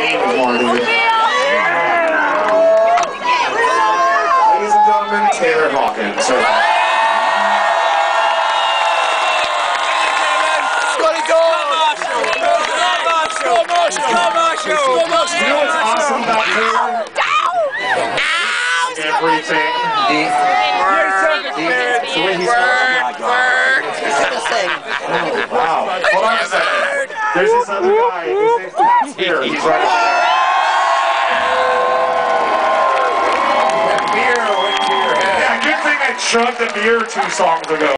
name is Marty. Ladies and gentlemen, Taylor Hawkins. Scotty Dawn! Scott Marshall! Scott Marshall! Scott Marshall! you know what's awesome about Taylor? Everything. He's Wow. Hold on oh, a second. There's this other guy. His name's Pat Smear. He's right Beer, beer. Yeah, good thing I chugged a beer two songs ago.